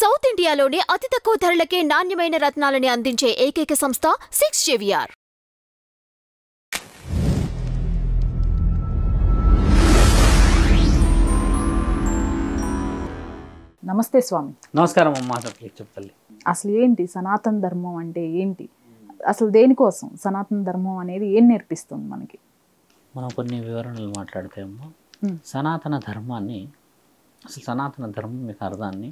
South ఇండియాలోనే అతి తక్కువ ధరలకే నాణ్యమైన రత్నాలని అందించే ఏకైక సంస్థ సిక్స్ జేవిఆర్. నమస్తే స్వామి. నమస్కారం అమ్మా చెప్పలి చెప్పల్లి అసలు ఏంటి సనాతన ధర్మం అంటే ఏంటి? అసలు దేనికోసం సనాతన ధర్మం అనేది ఏం నేర్పిస్తుంది మనకి? మనం కొన్ని వివరణలు మాట్లాడితే అమ్మా. సనాతన ధర్మాన్ని అసలు సనాతన ధర్మం మీకు అర్థాన్ని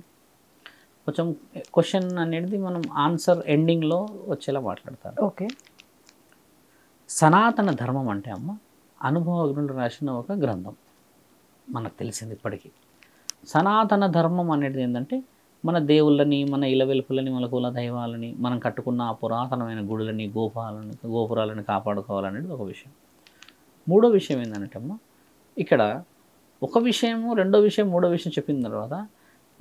కొంచెం క్వశ్చన్ అనేది మనం ఆన్సర్ ఎండింగ్లో వచ్చేలా మాట్లాడతారు. ఓకే. సనాతన ధర్మం అంటే అమ్మ అనుభవజ్ఞులు రాసిన ఒక గ్రంథం. మనకు తెలిసింది ఇప్పటికీ. సనాతన ధర్మం అనేది ఏంటంటే మన దేవుళ్ళని మన ఇలవెలుపులని మన కుల దైవాలని మనం కట్టుకున్న ఆ పురాతనమైన గుడులని గోపాలని గోపురాలని కాపాడుకోవాలనేది ఒక విషయం. మూడో విషయం ఏంటంటే అమ్మ ఇక్కడ ఒక విషయము రెండో విషయం మూడో విషయం చెప్పిన తర్వాత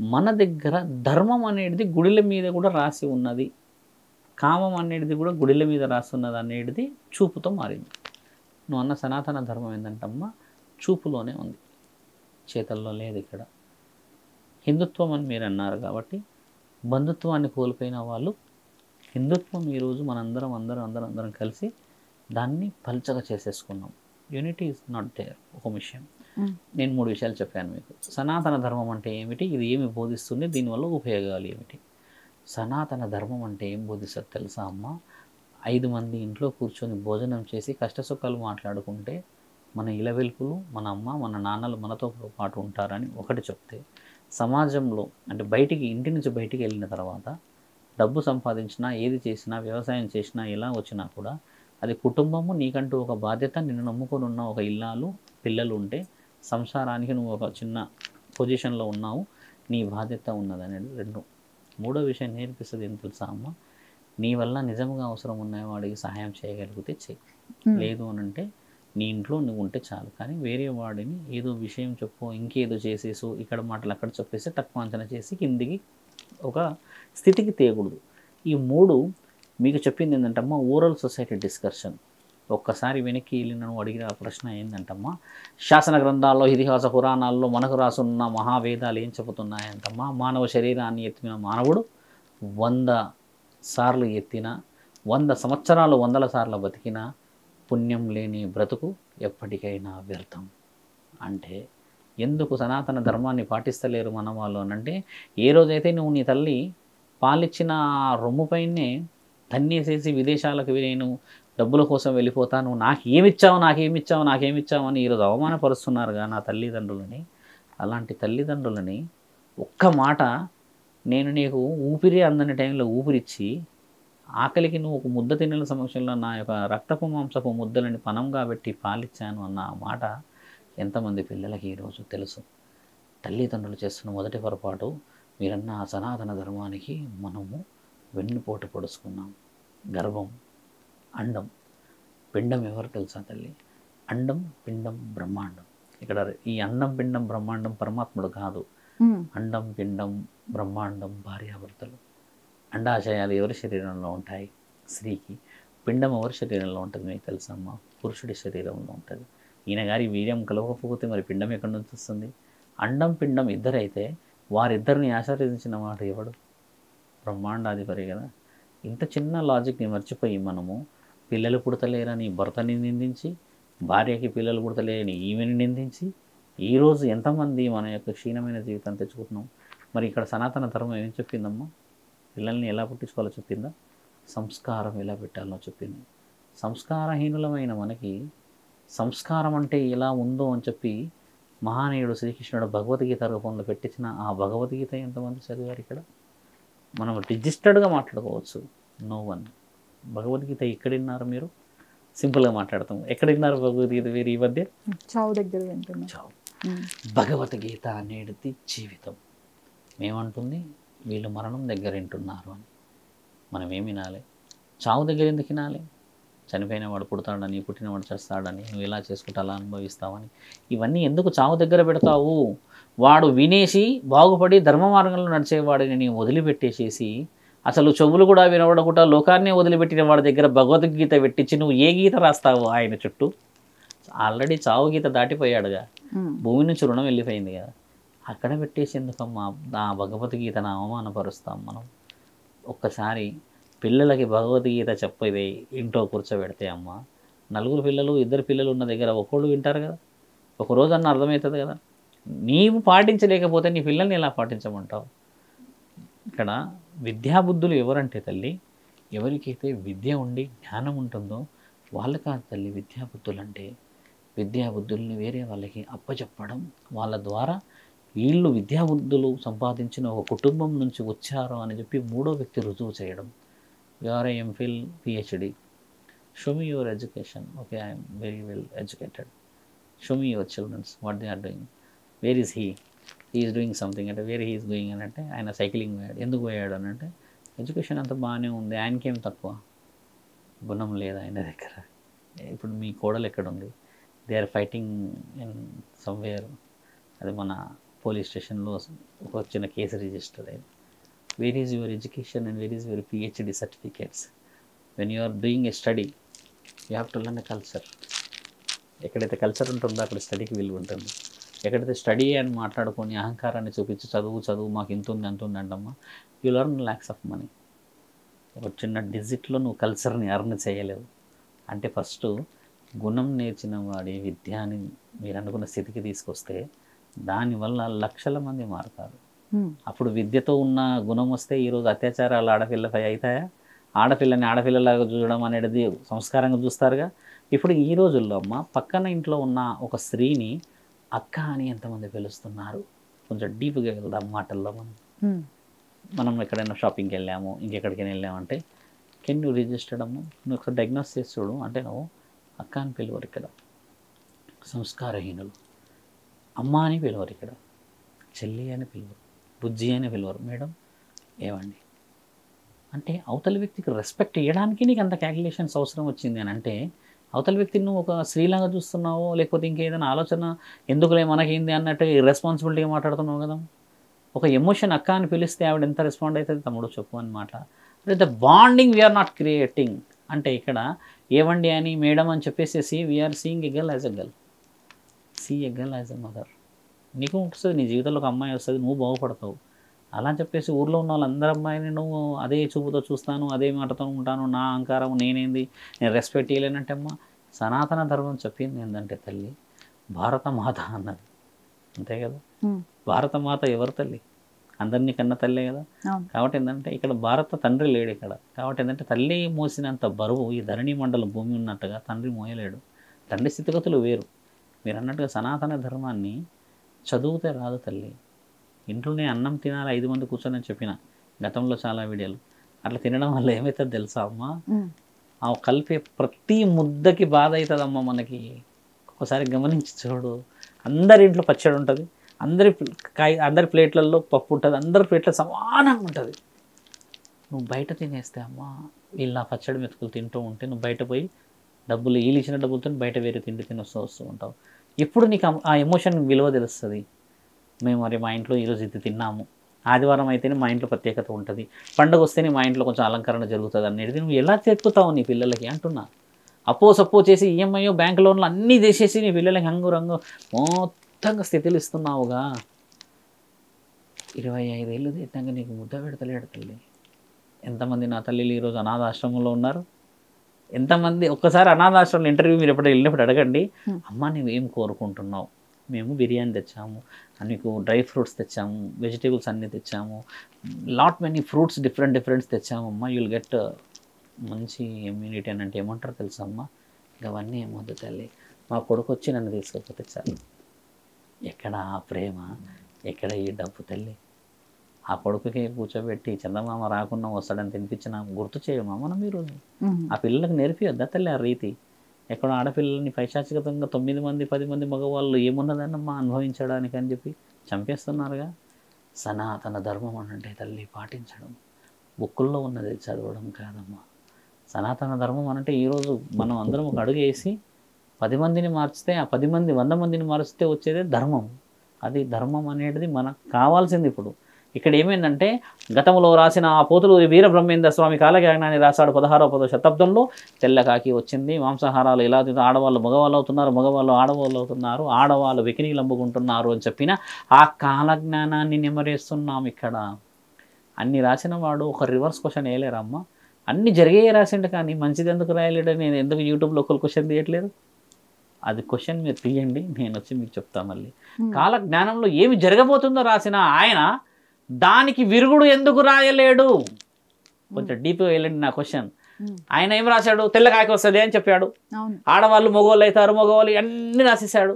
మన దగ్గర ధర్మం అనేది గుడిల మీద కూడా రాసి ఉన్నది. కామం అనేది కూడా గుడిల మీద రాస్తున్నది అనేది చూపుతో మారింది. నువ్వు అన్న సనాతన ధర్మం ఏంటంటమ్మా చూపులోనే ఉంది. చేతల్లో లేదు ఇక్కడ. హిందుత్వం అని మీరు అన్నారు కాబట్టి బంధుత్వాన్ని కోల్పోయిన వాళ్ళు హిందుత్వం ఈరోజు మనందరం అందరం అందరం అందరం కలిసి దాన్ని పల్చగా చేసేసుకున్నాం. యూనిటీ ఈజ్ నాట్ దేర్ ఒక విషయం. నేను మూడు విషయాలు చెప్పాను మీకు. సనాతన ధర్మం అంటే ఏమిటి? ఇది ఏమి బోధిస్తుంది? దీనివల్ల ఉపయోగాలు ఏమిటి? సనాతన ధర్మం అంటే ఏం బోధిస్తుంది తెలుసా అమ్మ? ఐదు మంది ఇంట్లో కూర్చొని భోజనం చేసి కష్టసుఖాలు మాట్లాడుకుంటే మన ఇలవెల్పులు మన అమ్మ మన నాన్నలు మనతో పాటు ఉంటారని ఒకటి చెప్తే సమాజంలో అంటే బయటికి ఇంటి నుంచి బయటికి వెళ్ళిన తర్వాత డబ్బు సంపాదించినా ఏది చేసినా వ్యవసాయం చేసినా ఎలా వచ్చినా కూడా అది కుటుంబము నీకంటూ ఒక బాధ్యత నిన్ను నమ్ముకొని ఉన్న ఒక ఇల్లాలు పిల్లలు ఉంటే సంసారానికి నువ్వు ఒక చిన్న పొజిషన్లో ఉన్నావు. నీ బాధ్యత ఉన్నది అనేది రెండు. మూడో విషయం నేర్పిస్తుంది ఏం తెలుసా అమ్మ? నీ వల్ల నిజంగా అవసరం ఉన్న వాడికి సహాయం చేయగలిగితే చెయ్యి మ్మ్. లేదు అని అంటే నీ ఇంట్లో నువ్వు ఉంటే చాలు. కానీ వేరే వాడిని ఏదో విషయం చెప్పు ఇంకేదో చేసేసు ఇక్కడ మాటలు అక్కడ చెప్పేసి తక్కువ అంచనా చేసి కిందికి ఒక స్థితికి తేయకూడదు ఈ మూడు మీకు చెప్పింది ఏంటంటమ్మా ఓరల్ సొసైటీ డిస్కషన్ ఒక్కసారి వెనక్కి వెళ్ళి నన్ను అడిగిన ప్రశ్న ఏంటంటమ్మా శాసన గ్రంథాల్లో ఇతిహాస పురాణాల్లో మనకు రాసున్న మహావేదాలు ఏం చెబుతున్నాయంటమ్మా? మానవ శరీరాన్ని ఎత్తిన మానవుడు వంద సార్లు ఎత్తిన వంద సంవత్సరాలు వందల సార్లు బతికిన పుణ్యం లేని బ్రతుకు ఎప్పటికైనా వ్యర్థం. అంటే ఎందుకు సనాతన ధర్మాన్ని పాటిస్తలేరు మన వాళ్ళు అనంటే ఏ రోజైతే నువ్వు నీ తల్లి పాలిచ్చిన రొమ్ముపైనే తన్నేసేసి విదేశాలకు నేను డబ్బుల కోసం వెళ్ళిపోతాను నాకు ఏమిచ్చావు నాకేమిచ్చావు నాకేమిచ్చావు అని ఈరోజు అవమానపరుస్తున్నారుగా నా తల్లిదండ్రులని. అలాంటి తల్లిదండ్రులని ఒక్క మాట నేను నీకు ఊపిరి అందని టైంలో ఊపిరిచ్చి ఆకలికి నువ్వు ఒక ముద్ద తినల సమక్షంలో నా యొక్క రక్తపు మాంసపు ముద్దలని పనంగా పెట్టి పాలిచ్చాను అన్న మాట ఎంతమంది పిల్లలకి ఈరోజు తెలుసు. తల్లిదండ్రులు చేస్తున్న మొదటి పొరపాటు మీరన్న ఆ సనాతన ధర్మానికి మనము వెన్నుపోటు పొడుచుకున్నాం. గర్వం అండం. పిండం ఎవరు తెలుసా తల్లి? అండం పిండం బ్రహ్మాండం. ఇక్కడ ఈ అండం పిండం బ్రహ్మాండం పరమాత్ముడు కాదు. అండం పిండం బ్రహ్మాండం భార్యాభర్తలు. అండాశయాలు ఎవరి శరీరంలో ఉంటాయి? స్త్రీకి. పిండం ఎవరి శరీరంలో ఉంటుంది మీకు తెలుసమ్మా పురుషుడి శరీరంలో ఉంటుంది. ఈయన గారి వీర్యం కలవకపోతే మరి పిండం ఎక్కడి నుంచి వస్తుంది? అండం పిండం ఇద్దరైతే వారిద్దరిని ఆశీర్వదించిన వాడు ఎవడు? బ్రహ్మాండాధిపతి కదా. ఇంత చిన్న లాజిక్ని మర్చిపోయి మనము పిల్లలు పుడతలేరని భర్తని నిందించి భార్యకి పిల్లలు పుడతలేరని ఈమెని నిందించి ఈరోజు ఎంతమంది మన యొక్క క్షీణమైన జీవితం తెచ్చుకుంటున్నాం? మరి ఇక్కడ సనాతన ధర్మం ఏం చెప్పిందమ్మా? పిల్లల్ని ఎలా పుట్టించుకోవాలో చెప్పిందా? సంస్కారం ఎలా పెట్టాలో చెప్పింది. సంస్కారహీనులమైన మనకి సంస్కారం అంటే ఎలా ఉందో అని చెప్పి మహానీయుడు శ్రీకృష్ణుడు భగవద్గీత రూపంలో పెట్టించిన ఆ భగవద్గీత ఎంతమంది చదివారు ఇక్కడ? మనం రిజిస్టర్డ్గా మాట్లాడుకోవచ్చు. No one. భగవద్గీత ఎక్కడిన్నారు మీరు? సింపుల్గా మాట్లాడతాం. ఎక్కడిన్నారు భగవద్గీత మీరు ఈ మధ్య? చావు దగ్గర వింటున్నా. చావు. భగవద్గీత అనేది జీవితం. మేమంటుంది వీళ్ళు మరణం దగ్గర వింటున్నారు అని. మనం ఏమి వినాలి? చావు దగ్గర ఎందుకు వినాలి? చనిపోయిన వాడు పుడతాడని పుట్టినవాడు చేస్తాడని నువ్వు ఇలా చేసుకుంటే అలా అనుభవిస్తావని. ఇవన్నీ ఎందుకు చావు దగ్గర పెడతావు? వాడు వినేసి బాగుపడి ధర్మ మార్గంలో నడిచేవాడిని నీ వదిలిపెట్టేసేసి అసలు చెవులు కూడా వినవడకుండా లోకాన్ని వదిలిపెట్టిన వాడి దగ్గర భగవద్గీత పెట్టించి నువ్వు ఏ గీత రాస్తావు ఆయన చుట్టూ? ఆల్రెడీ చావు గీత దాటిపోయాడుగా. భూమి నుంచి రుణం వెళ్ళిపోయింది కదా. అక్కడ పెట్టేసి ఎందుకమ్మా ఆ భగవద్గీతను అవమానపరుస్తాం మనం. ఒక్కసారి పిల్లలకి భగవద్గీత చెప్పేది ఇంట్లో కూర్చోబెడితే అమ్మ. నలుగురు పిల్లలు ఇద్దరు పిల్లలు ఉన్న దగ్గర ఒకళ్ళు వింటారు కదా. ఒక రోజు అన్న అర్థమవుతుంది కదా. నీవు పాటించలేకపోతే నీ పిల్లల్ని ఎలా పాటించమంటావు? ఇక్కడ విద్యాబుద్ధులు ఎవరంటే తల్లి? ఎవరికైతే విద్య ఉండి జ్ఞానం ఉంటుందో వాళ్ళకి తల్లి విద్యాబుద్ధులు అంటే విద్యాబుద్ధుల్ని వేరే వాళ్ళకి అప్పచెప్పడం వాళ్ళ ద్వారా వీళ్ళు విద్యాబుద్ధులు సంపాదించిన ఒక కుటుంబం నుంచి వచ్చారు అని చెప్పి మూడో వ్యక్తి రుజువు చేయడం. Your MPhil PhD. Show your education okay I'm very well educated show your children's what they are doing where is he is doing something అంటే వేరే హీఈస్ డూయింగ్ అని అంటే ఆయన సైక్లింగ్ పోయాడు. ఎందుకు పోయాడు అని అంటే ఎడ్యుకేషన్ అంతా బాగానే ఉంది ఆయనకేం తక్కువ? గుణం లేదు ఆయన దగ్గర. ఇప్పుడు మీ కోడలు ఎక్కడ ఉంది they are fighting in somewhere అది మన పోలీస్ స్టేషన్లో ఒక చిన్న కేసు రిజిస్టర్ అయింది. Where is your education and where is your PhD certificates when you are doing a study you have to learn a culture ఎక్కడైతే కల్చర్ ఉంటుందో అక్కడ స్టడీకి విలువ ఉంటుంది. ఎక్కడైతే స్టడీ అని మాట్లాడుకొని అహంకారాన్ని చూపించి చదువు చదువు మాకు ఇంత ఉంది అంత ఉంది అంటమ్మా you learn lakhs of money ఒక చిన్న డిజిట్లో నువ్వు కల్చర్ని అర్న్ చేయలేవు. అంటే ఫస్ట్ గుణం నేర్చిన వాడి విద్యాని మీరు అనుకున్న స్థితికి తీసుకొస్తే దానివల్ల లక్షల మంది మారుతారు. అప్పుడు విద్యతో ఉన్న గుణం వస్తే ఈరోజు అత్యాచారాలు ఆడపిల్లపై అవుతాయా? ఆడపిల్లని ఆడపిల్లలాగా చూడడం అనేది సంస్కారంగా చూస్తారుగా? ఇప్పుడు ఈ రోజుల్లో అమ్మ పక్కన ఇంట్లో ఉన్న ఒక స్త్రీని అక్క అని ఎంతమంది పిలుస్తున్నారు? కొంచెం డీప్గా వెళ్దాం మాటల్లో మనం. మనం ఎక్కడైనా షాపింగ్కి వెళ్ళాము ఇంకెక్కడికైనా వెళ్ళామంటే కెన్ యూ రిజిస్టర్డ్ అమ్మ? నువ్వు ఒకసారి డయాగ్నోస్ చేసి చూడు. అంటే నువ్వు అక్క అని పిలువరు ఇక్కడ. సంస్కారహీనులు. అమ్మ అని పిలువరు ఇక్కడ. చెల్లి అని పిలువరు. బుజ్జి అని పిలువరు. మేడం ఏమండి? అంటే అవతల వ్యక్తికి రెస్పెక్ట్ ఇవ్వడానికి నీకు అంత క్యాలిక్యులేషన్స్ అవసరం వచ్చింది అని అంటే అవతల వ్యక్తిని నువ్వు ఒక స్త్రీలాగా చూస్తున్నావో లేకపోతే ఇంకేదైనా ఆలోచన ఎందుకులే మనకేంది అన్నట్టు రెస్పాన్సిబిలిటీగా మాట్లాడుతున్నావు కదా? ఒక ఎమోషన్ అక్క అని పిలిస్తే ఆవిడ ఎంత రెస్పాండ్ అవుతుంది తమ్ముడు చెప్పు అనమాట అంటే the bonding we're not creating అంటే ఇక్కడ ఏవండి అని మేడం అని చెప్పేసేసి we're seeing a girl as a girl see a girl as a mother నీకు వస్తుంది నీ జీవితంలో ఒక అమ్మాయి వస్తుంది నువ్వు బాగుపడతావు. అలా అని చెప్పేసి ఊర్లో ఉన్న వాళ్ళందరి అమ్మాయిని నువ్వు అదే చూపుతో చూస్తాను అదే మాటతో ఉంటాను. నా అహంకారం నేనేంది? నేను రెస్పెక్ట్ చేయలేనంటే అమ్మ సనాతన ధర్మం చెప్పింది ఏంటంటే తల్లి భారత మాత అన్నది. అంతే కదా? ఉమ్, భారత మాత ఎవరు తల్లి? అందరినీ కన్న తల్లే కదా? కాబట్టి ఏంటంటే ఇక్కడ భారత తండ్రి లేడు ఇక్కడ. కాబట్టి ఏంటంటే తల్లి మోసినంత బరువు ఈ ధరణి మండలం భూమి ఉన్నట్టుగా తండ్రి మోయలేడు. తండ్రి స్థితిగతులు వేరు. మీరు అన్నట్టుగా సనాతన ధర్మాన్ని చదువుతే రాదు తల్లి. ఇంట్లోనే అన్నం తినాలి ఐదు మంది కూర్చొని చెప్పిన. గతంలో చాలా వీడియోలు. అట్లా తినడం వల్ల ఏమవుతుంది తెలుసా అమ్మా? ఆ కలిపే ప్రతి ముద్దకి బాధ అవుతుందమ్మా మనకి. ఒకసారి గమనించి చూడు. అందరి ఇంట్లో పచ్చడి ఉంటుంది. అందరి కాయ అందరి ప్లేట్లలో పప్పు ఉంటుంది. అందరి ప్లేట్లో సమానంగా ఉంటుంది. నువ్వు బయట తినేస్తే అమ్మా వీళ్ళు ఆ పచ్చడి మెతుకులు తింటూ ఉంటే నువ్వు బయట పోయి డబ్బులు వీళ్ళు ఇచ్చిన డబ్బులతో బయట వేరే తిండి తిని వస్తూ వస్తూ ఉంటావు. ఎప్పుడు నీకు ఆ ఎమోషన్ విలువ తెలుస్తుంది? మేము మరి మా ఇంట్లో ఈరోజు ఇది తిన్నాము. ఆదివారం అయితేనే మా ఇంట్లో ప్రత్యేకత ఉంటుంది. పండుగ వస్తేనే మా ఇంట్లో కొంచెం అలంకరణ జరుగుతుంది అనేది నువ్వు ఎలా చెప్పుతావు నీ పిల్లలకి అంటున్నా? అప్పో సప్పో చేసి ఈఎంఐ బ్యాంక్ లోన్లు అన్నీ చేసేసి నీ పిల్లలకి హంగు రంగు మొత్తంగా స్థితిలు ఇస్తున్నావుగా. ఇరవై ఐదేళ్ళు తిట్టాక నీకు ముద్ద పెడతలేడు తల్లి. ఎంతమంది నా తల్లిలు ఈరోజు అనాథాశ్రమంలో ఉన్నారు? ఎంతమంది ఒక్కసారి అనాథాశ్రమంలో ఇంటర్వ్యూ మీరు ఎప్పుడు వెళ్ళినప్పుడు అడగండి. అమ్మ నువ్వు కోరుకుంటున్నావు? మేము బిర్యానీ తెచ్చాము నీకు డ్రై ఫ్రూట్స్ తెచ్చాము వెజిటేబుల్స్ అన్నీ తెచ్చాము lot many fruits different differents తెచ్చామమ్మా you'll get మంచి ఇమ్యూనిటీ అని అంటే ఏమంటారు తెలుసా అమ్మ? ఇంకా అవన్నీ ఏమొద్దు తల్లి. మా కొడుకు వచ్చి నన్ను తీసుకపోతే చాలు. ఎక్కడ ఆ ప్రేమ? ఎక్కడ ఈ డబ్బు తల్లి? ఆ కొడుకుకి కూర్చోబెట్టి చందమామ రాకుండా వస్తాడని తినిపించిన గుర్తు చేయమా మనం ఈరోజు? ఆ పిల్లలకు నేర్పియొద్దా తల్లి ఆ రీతి? ఎక్కడ ఆడపిల్లల్ని పైశాచికతంగా తొమ్మిది మంది పది మంది మగవాళ్ళు ఏమున్నదన్నమ్మా అనుభవించడానికి అని చెప్పి చంపేస్తున్నారుగా. సనాతన ధర్మం అనంటే తల్లి పాటించడం. బుక్కుల్లో ఉన్నది చదవడం కాదమ్మా. సనాతన ధర్మం అనంటే ఈరోజు మనం అందరం ఒక అడుగు వేసి పది మందిని మార్చితే ఆ పది మంది వంద మందిని మారిస్తే వచ్చేదే ధర్మం. అది ధర్మం అనేది మనకు కావాల్సింది ఇప్పుడు. ఇక్కడ ఏమైందంటే గతంలో రాసిన ఆ పోతులూరి వీరబ్రహ్మేంద్ర స్వామి కాలజ్ఞానాన్ని రాశాడు పదహారవ పదో శతాబ్దంలో. తెల్ల కాకి వచ్చింది మాంసాహారాలు ఎలా ఆడవాళ్ళు మగవాళ్ళు అవుతున్నారు మగవాళ్ళు ఆడవాళ్ళు అవుతున్నారు ఆడవాళ్ళు వెకినీలు అమ్ముకుంటున్నారు అని చెప్పిన ఆ కాలజ్ఞానాన్ని నిమరేస్తున్నాం ఇక్కడ. అన్ని రాసిన వాడు ఒక రివర్స్ క్వశ్చన్ వేయలేరమ్మా అన్ని జరిగే రాసిండు కానీ మంచిది ఎందుకు రాయలేడు? నేను ఎందుకు యూట్యూబ్లో ఒకరు క్వశ్చన్ తీయట్లేదు? అది క్వశ్చన్ మీరు తీయండి నేను వచ్చి మీకు చెప్తా మళ్ళీ. కాల జ్ఞానంలో ఏమి జరగబోతుందో రాసిన ఆయన దానికి విరుగుడు ఎందుకు రాయలేడు? కొంచెం డీప్గా వెళ్ళండి నా క్వశ్చన్. ఆయన ఏం రాశాడు? తెల్ల కాకి వస్తుంది అని చెప్పాడు. ఆడవాళ్ళు మగవాళ్ళు అవుతారు మగవాళ్ళు అన్ని రాసేసాడు.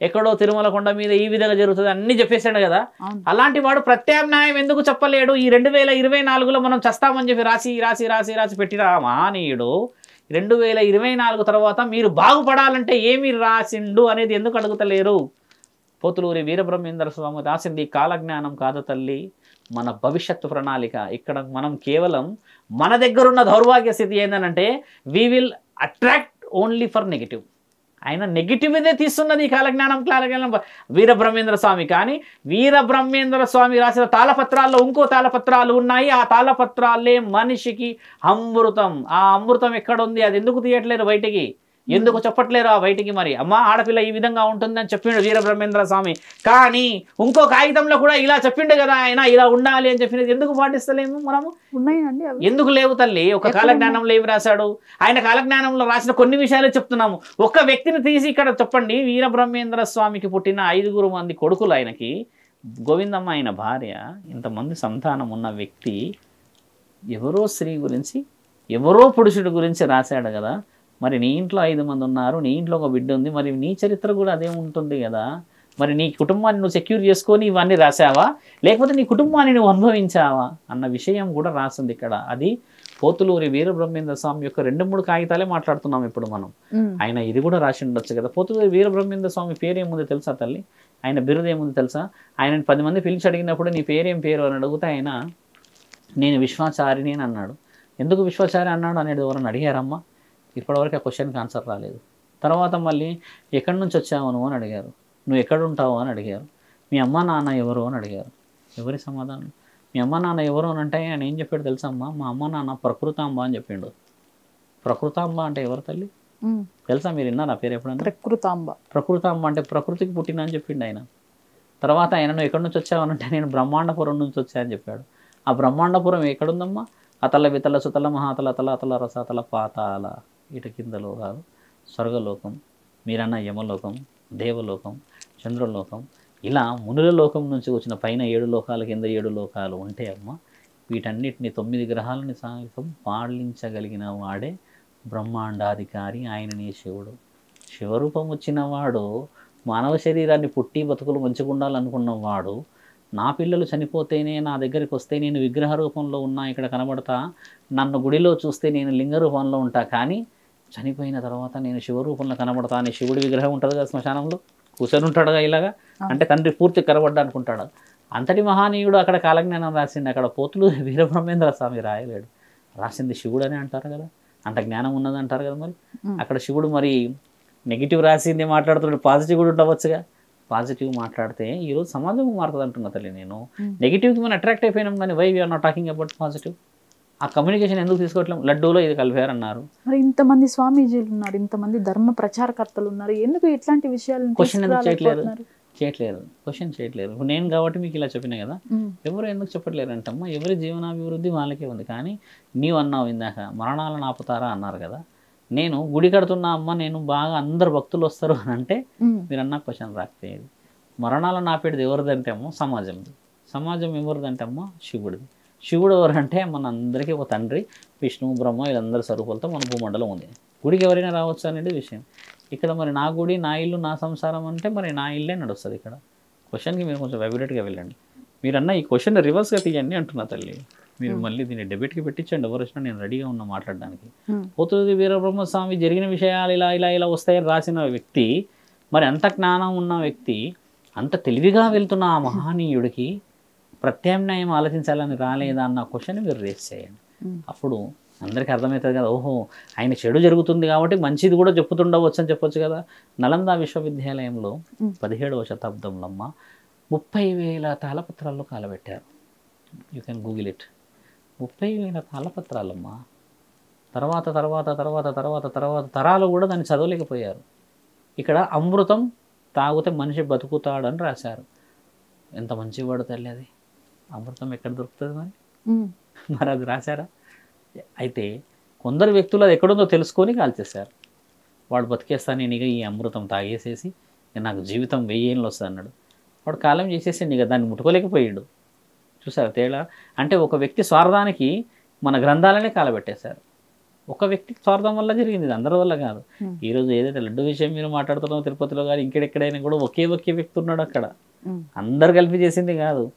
ఎక్కడో తిరుమల కొండ మీద ఈ విధంగా జరుగుతుంది అన్ని చెప్పేశాడు కదా. అలాంటి వాడు ప్రత్యామ్నాయం ఎందుకు చెప్పలేడు? ఈ రెండు వేల ఇరవై నాలుగులో మనం చస్తామని చెప్పి రాసి రాసి రాసి రాసి పెట్టిన మహనీయుడు రెండు వేల ఇరవై నాలుగు తర్వాత మీరు బాగుపడాలంటే ఏమి రాసిండు అనేది ఎందుకు అడుగుతలేరు? పోతులూరి వీరబ్రహ్మేంద్ర స్వామి రాసింది కాలజ్ఞానం కాదు తల్లి మన భవిష్యత్తు ప్రణాళిక. ఇక్కడ మనం కేవలం మన దగ్గరున్న దౌర్భాగ్య స్థితి ఏంటంటే we will attract only for negative ఆయన నెగిటివ్ ఇదే తీస్తున్నది ఈ కాలజ్ఞానం కాలజ్ఞానం. వీరబ్రహ్మేంద్ర స్వామి కానీ వీరబ్రహ్మేంద్ర స్వామి రాసిన తాళపత్రాల్లో ఇంకో తాళపత్రాలు ఉన్నాయి. ఆ తాళపత్రాలే మనిషికి అమృతం. ఆ అమృతం ఎక్కడ ఉంది అది ఎందుకు తీయట్లేదు బయటికి? ఎందుకు చెప్పట్లేరు ఆ బయటికి మరి? అమ్మ ఆడపిల్ల ఈ విధంగా ఉంటుందని చెప్పిండు వీరబ్రహ్మేంద్ర స్వామి. కానీ ఇంకో కాగితంలో కూడా ఇలా చెప్పిండు కదా ఆయన ఇలా ఉండాలి అని చెప్పినది ఎందుకు పాటిస్తలేము మనము? ఎందుకు లేవు తల్లి? ఒక కాలజ్ఞానంలో ఏమి రాశాడు? ఆయన కాలజ్ఞానంలో రాసిన కొన్ని విషయాలు చెప్తున్నాము. ఒక్క వ్యక్తిని తీసి ఇక్కడ చెప్పండి. వీరబ్రహ్మేంద్ర స్వామికి పుట్టిన ఐదుగురు మంది కొడుకులు ఆయనకి. గోవిందమ్మ ఆయన భార్య ఇంతమంది సంతానం ఉన్న వ్యక్తి ఎవరో స్త్రీ గురించి ఎవరో పురుషుడి గురించి రాశాడు కదా. మరి నీ ఇంట్లో ఐదు మంది ఉన్నారు నీ ఇంట్లో ఒక బిడ్డ ఉంది మరి నీ చరిత్ర కూడా అదే ఉంటుంది కదా. మరి నీ కుటుంబాన్ని నువ్వు సెక్యూర్ చేసుకొని ఇవన్నీ రాసావా? లేకపోతే నీ కుటుంబాన్ని నువ్వు అనుభవించావా? అన్న విషయం కూడా రాసింది ఇక్కడ. అది పోతులూరి వీరబ్రహ్మేంద్ర స్వామి యొక్క రెండు మూడు కాగితాలే మాట్లాడుతున్నాం ఇప్పుడు మనం. ఆయన ఇది కూడా రాసి ఉండొచ్చు కదా. పోతులూరి వీరబ్రహ్మేంద్ర స్వామి పేరు ఏముంది తెలుసా తల్లి? ఆయన బిరుదు ఏముంది తెలుసా? ఆయన పది మంది పిలిచి అడిగినప్పుడు నీ పేరేం పేరు అని అడిగితే ఆయన నేను విశ్వాచారిని అని అన్నాడు. ఎందుకు విశ్వాచారి అన్నాడు అనేది ఎవరైనా అడిగారమ్మా? ఇప్పటివరకు ఆ క్వశ్చన్కి ఆన్సర్ రాలేదు. తర్వాత మళ్ళీ ఎక్కడి నుంచి వచ్చావు నువ్వు అని అడిగారు. నువ్వు ఎక్కడ ఉంటావు అని అడిగారు. మీ అమ్మ నాన్న ఎవరు అని అడిగారు. ఎవరి సమాధానం? మీ అమ్మ నాన్న ఎవరు అని అంటే ఆయన ఏం చెప్పాడు తెలుసమ్మా? మా అమ్మ నాన్న ప్రకృతాంబ అని చెప్పిండు. ప్రకృతాంబ అంటే ఎవరు తల్లి. తెలుసా? మీరు విన్నారా? పేరు ఎప్పుడన్నా? ప్రకృతాంబ. ప్రకృతాంబ అంటే ప్రకృతికి పుట్టిన అని చెప్పిండు ఆయన. తర్వాత ఆయన నువ్వు ఎక్కడి నుంచి వచ్చావు? అని అంటే నేను బ్రహ్మాండపురం నుంచి వచ్చా అని చెప్పాడు. ఆ బ్రహ్మాండపురం ఎక్కడుందమ్మా? అతల వితల సుతల మహాతల తల అతల రసాతల పాతాల. ఇటు కింద లోకాలు స్వర్గలోకం మీరన్న యమలోకం దేవలోకం చంద్రలోకం ఇలా మునుల లోకం నుంచి వచ్చిన పైన ఏడు లోకాల కింద ఏడు లోకాలు ఉంటే అమ్మ వీటన్నిటిని తొమ్మిది గ్రహాలని సాగితం పాలించగలిగిన వాడే బ్రహ్మాండాధికారి ఆయననే శివుడు. శివరూపం వచ్చిన వాడు మానవ శరీరాన్ని పుట్టి బతుకులు మంచిగా ఉండాలనుకున్నవాడు నా పిల్లలు చనిపోతేనే నా దగ్గరికి వస్తే నేను విగ్రహ రూపంలో ఉన్నా ఇక్కడ కనబడతా నన్ను గుడిలో చూస్తే నేను లింగ రూపంలో ఉంటా కానీ చనిపోయిన తర్వాత నేను శివరూపంలో కనబడతా అని శివుడి విగ్రహం ఉంటుంది కదా శ్మశానంలో? కూర్చొని ఉంటాడుగా ఇలాగా? అంటే తండ్రి పూర్తి కనబడ్డా అనుకుంటాడు అంతటి మహానీయుడు అక్కడ కాలజ్ఞానం రాసింది. అక్కడ పోతులు వీరబ్రహ్మేంద్ర స్వామి రాయలేడు. రాసింది శివుడు అని అంటారు కదా? అంత జ్ఞానం ఉన్నది అంటారు కదా మరి. అక్కడ శివుడు మరి నెగిటివ్ రాసింది మాట్లాడుతున్నాడు. పాజిటివ్ కూడా ఉండవచ్చుగా? పాజిటివ్ మాట్లాడితే ఈరోజు సమాజం మారుతుంది అంటున్నా తల్లి నేను. నెగిటివ్కి మనం అట్రాక్ట్ అయిపోయినాం కానీ why we're not talking about positive ఆ కమ్యూనికేషన్ ఎందుకు తీసుకోవట్లేం లడ్డూలో ఇది కలిపారన్నారు. మరి ఇంతమంది స్వామీజీలు ఉన్నారు ఇంతమంది ధర్మ ప్రచారకర్తలు ఉన్నారు ఎందుకు ఇట్లాంటి విషయాలను Question ఎందుకు చేయట్లేదు? చేయట్లేదు. క్వశ్చన్ చేయట్లేదు. ఇప్పుడు నేను కాబట్టి మీకు ఇలా చెప్పిన కదా. ఎవరు ఎందుకు చెప్పట్లేరు అంటమ్మా ఎవరి జీవనాభివృద్ధి వాళ్ళకే ఉంది. కానీ నీవు అన్నావు ఇందాక మరణాలను ఆపుతారా అన్నారు కదా. నేను గుడి కడుతున్నా అమ్మ నేను బాగా అందరు భక్తులు వస్తారు అని అంటే. మీరు అన్న క్వశ్చన్ రాకపోయేది మరణాలను ఆపేది ఎవరిదంటే అమ్మో సమాజంది. సమాజం ఎవరిదంటే అమ్మో శివుడిది. శివుడు ఎవరంటే మన అందరికీ ఒక తండ్రి విష్ణు బ్రహ్మ వీళ్ళందరి స్వరూపాలతో మన భూమండలం ఉంది. గుడికి ఎవరైనా రావచ్చు అనేది విషయం. ఇక్కడ మరి నా గుడి నా ఇల్లు నా సంసారం అంటే మరి నా ఇల్లే నడుస్తుంది ఇక్కడ. క్వశ్చన్కి మీరు కొంచెం వైబ్రేట్గా వెళ్ళండి. మీరు అన్న ఈ క్వశ్చన్ రివర్స్గా తీయండి అంటున్నా తల్లి. మీరు మళ్ళీ దీన్ని డెబిట్కి పెట్టించండి ఎవరు వచ్చినా నేను రెడీగా ఉన్నా మాట్లాడడానికి. ఉమ్. పోతులూరి వీరబ్రహ్మస్వామి జరిగిన విషయాలు ఇలా ఇలా ఇలా వస్తాయని రాసిన వ్యక్తి మరి అంత జ్ఞానం ఉన్న వ్యక్తి అంత తెలివిగా వెళ్తున్న ఆ మహనీయుడికి ప్రత్యామ్నాయం ఆలోచించాలని రాలేదా అన్న క్వశ్చన్ మీరు రేస్ చేయండి. ఉమ్. అప్పుడు అందరికీ అర్థమవుతుంది కదా ఓహో ఆయన చెడు జరుగుతుంది కాబట్టి మంచిది కూడా చెప్పుతుండవచ్చు అని చెప్పొచ్చు కదా. నలంద విశ్వవిద్యాలయంలో ఉమ్. పదిహేడవ శతాబ్దంలో అమ్మ ముప్పై వేల తాళపత్రాల్లో కాలబెట్టారు. యూ కెన్ గూగుల్ ఇట్ ముప్పై వేల తాళపత్రాలమ్మా తర్వాత తర్వాత తర్వాత తర్వాత తర్వాత తరాలు కూడా దాన్ని చదవలేకపోయారు. ఇక్కడ అమృతం తాగితే మనిషి బతుకుతాడని రాశారు. ఎంత మంచివాడు తల్లి అది. అమృతం ఎక్కడ దొరుకుతుంది మరి? మరి అది రాశారా? అయితే కొందరు వ్యక్తులు అది ఎక్కడుందో తెలుసుకొని కాల్చేశారు వాడు బతికేస్తాను నేను ఇక ఈ అమృతం తాగేసేసి నాకు జీవితం వెయ్యేళ్ళు వస్తుంది అన్నాడు. వాడు కాలం చేసేసి ఇక దాన్ని ముట్టుకోలేకపోయాడు. చూసారు తేడా? అంటే ఒక వ్యక్తి స్వార్థానికి మన గ్రంథాలనే కాలబెట్టేశారు. ఒక వ్యక్తి స్వార్థం వల్ల జరిగింది ఇది అందరి వల్ల కాదు. ఈరోజు ఏదైతే లడ్డు విషయం మీరు మాట్లాడుతున్నారో తిరుపతిలో కానీ ఇంకెక్కడైనా కూడా ఒకే ఒకే వ్యక్తి ఉన్నాడు అక్కడ. అందరు కలిపి చేసింది కాదు.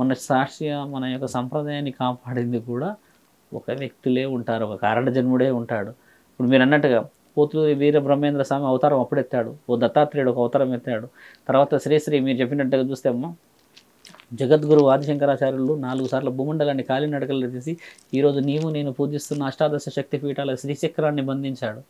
మన సాక్ష్య మన యొక్క సంప్రదాయాన్ని కాపాడింది కూడా ఒక వ్యక్తులే ఉంటారు ఒక కారణ జన్ముడే ఉంటాడు. ఇప్పుడు మీరు అన్నట్టుగా పోతులూరి వీర బ్రహ్మేంద్ర స్వామి అవతారం అప్పుడెత్తాడు ఓ దత్తాత్రేయుడు ఒక అవతారం ఎత్తాడు. తర్వాత శ్రీశ్రీ మీరు చెప్పినట్టుగా చూస్తే అమ్మ జగద్గురు ఆదిశంకరాచార్యులు నాలుగు సార్లు భూమండలాన్ని కాలినడకలు తీసి ఈరోజు నీవు నేను పూజిస్తున్న అష్టాదశ శక్తి పీఠాల శ్రీచక్రాన్ని బంధించాడు.